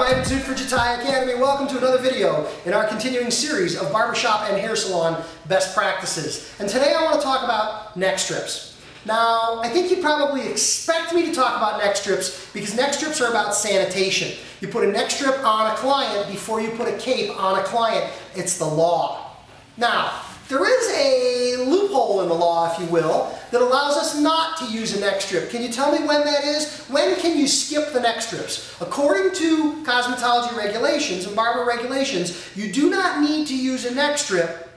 Ivan Zoot for Jatai Academy. Welcome to another video in our continuing series of barbershop and hair salon best practices. And today I want to talk about neck strips. Now, I think you probably expect me to talk about neck strips because neck strips are about sanitation. You put a neck strip on a client before you put a cape on a client. It's the law. Now, there is a loophole in the law, if you will, that allows us not to use a neck strip. Can you tell me when that is? When can you skip the neck strips? According to cosmetology regulations and barber regulations, you do not need to use a neck strip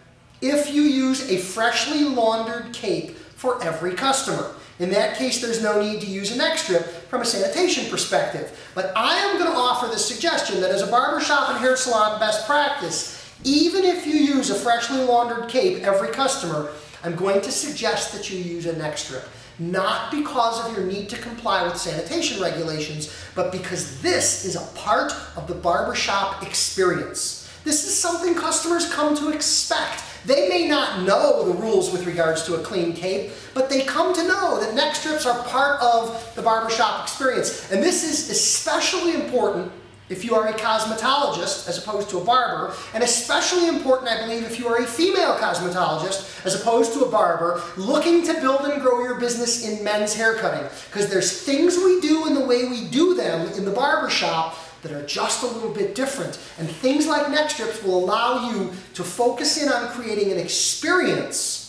if you use a freshly laundered cape for every customer. In that case, there's no need to use a neck strip from a sanitation perspective. But I am going to offer the suggestion that as a barbershop and hair salon best practice, even if you use a freshly laundered cape every customer, I'm going to suggest that you use a neck strip. Not because of your need to comply with sanitation regulations, but because this is a part of the barbershop experience. This is something customers come to expect. They may not know the rules with regards to a clean cape, but they come to know that neck strips are part of the barbershop experience. And this is especially important if you are a cosmetologist as opposed to a barber, and especially important, I believe, if you are a female cosmetologist as opposed to a barber, looking to build and grow your business in men's haircutting. Because there's things we do in the way we do them in the barber shop that are just a little bit different. And things like neck strips will allow you to focus in on creating an experience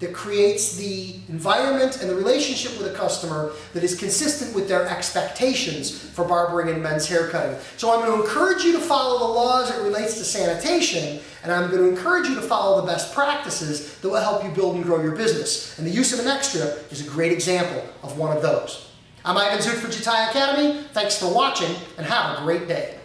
that creates the environment and the relationship with a customer that is consistent with their expectations for barbering and men's haircutting. So I'm going to encourage you to follow the laws as it relates to sanitation, and I'm going to encourage you to follow the best practices that will help you build and grow your business. And the use of an strip is a great example of one of those. I'm Ivan Zoot for Jatai Academy. Thanks for watching, and have a great day.